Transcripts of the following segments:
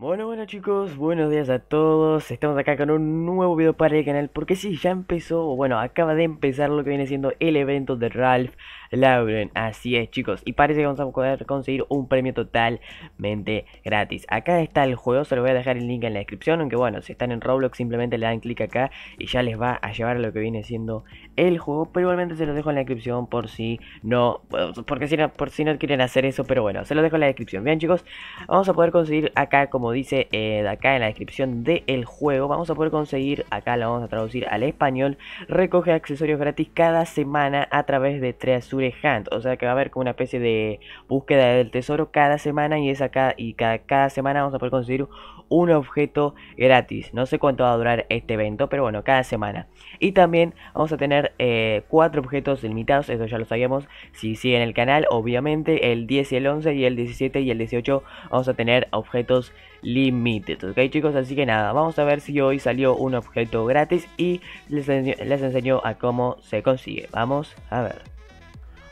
Bueno, bueno chicos, buenos días a todos, estamos acá con un nuevo video para el canal porque sí, ya empezó, bueno, acaba de empezar lo que viene siendo el evento de Ralph Lauren, así es chicos, y parece que vamos a poder conseguir un premio totalmente gratis. Acá está el juego, se lo voy a dejar el link en la descripción, aunque bueno, si están en Roblox simplemente le dan clic acá y ya les va a llevar a lo que viene siendo el juego Pero igualmente se los dejo en la descripción por si no, porque si no, por si no quieren hacer eso, pero bueno, se los dejo en la descripción. Bien chicos, vamos a poder conseguir acá como dice eh, acá en la descripción del juego, vamos a poder conseguir, acá lo vamos a traducir al español, recoge accesorios gratis cada semana a través de Treasure Hunt. O sea que va a haber como una especie de búsqueda del tesoro cada semana y, es acá, y cada, cada semana vamos a poder conseguir un objeto gratis. No sé cuánto va a durar este evento, pero bueno, cada semana. Y también vamos a tener eh, cuatro objetos limitados, eso ya lo sabíamos. Si siguen el canal, obviamente el 10 y el 11 y el 17 y el 18 vamos a tener objetos limited, ok chicos, así que nada, vamos a ver si hoy salió un objeto gratis y les, les enseño a cómo se consigue, vamos a ver.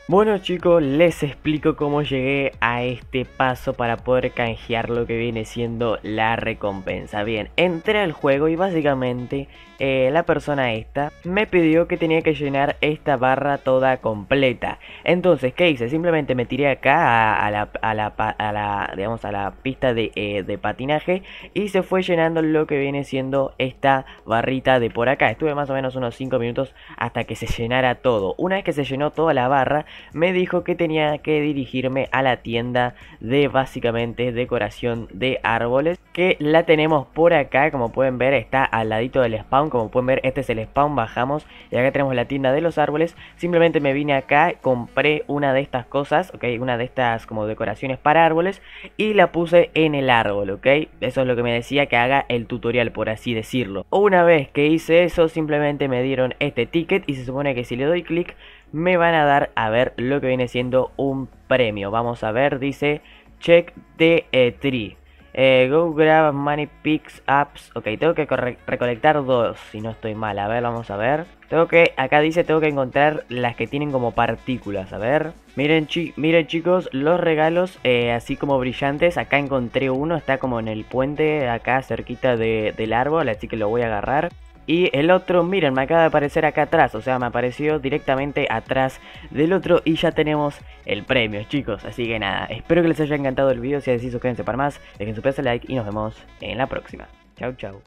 Bueno chicos, les explico cómo llegué a este paso para poder canjear lo que viene siendo la recompensa. Bien, entré al juego y básicamente eh, la persona esta me pidió que tenía que llenar esta barra toda completa. Entonces, ¿qué hice? Simplemente me tiré acá a, la, a, la, a la, digamos, a la pista de, eh, de patinaje y se fue llenando lo que viene siendo esta barrita de por acá. Estuve más o menos unos 5 minutos hasta que se llenara todo. Una vez que se llenó toda la barra, me dijo que tenía que dirigirme a la tienda de básicamente decoración de árboles que la tenemos por acá como pueden ver está al ladito del spawn como pueden ver este es el spawn bajamos y acá tenemos la tienda de los árboles simplemente me vine acá compré una de estas cosas ok una de estas como decoraciones para árboles y la puse en el árbol ok eso es lo que me decía que haga el tutorial por así decirlo. Una vez que hice eso simplemente me dieron este ticket y se supone que si le doy clic me van a dar a ver lo que viene siendo un premio. Vamos a ver, dice check the eh, tree. Eh, go grab money picks ups. Ok, tengo que recolectar dos, si no estoy mal. A ver, vamos a ver. Tengo que, acá dice, tengo que encontrar las que tienen como partículas. A ver. Miren, miren chicos, los regalos eh, así como brillantes. Acá encontré uno, está como en el puente, acá cerquita del árbol, así que lo voy a agarrar. Y el otro, miren, me acaba de aparecer acá atrás, o sea, me apareció directamente atrás del otro y ya tenemos el premio, chicos. Así que nada, espero que les haya encantado el video, si es así suscríbanse para más, dejen su pedazo like y nos vemos en la próxima. Chau, chau.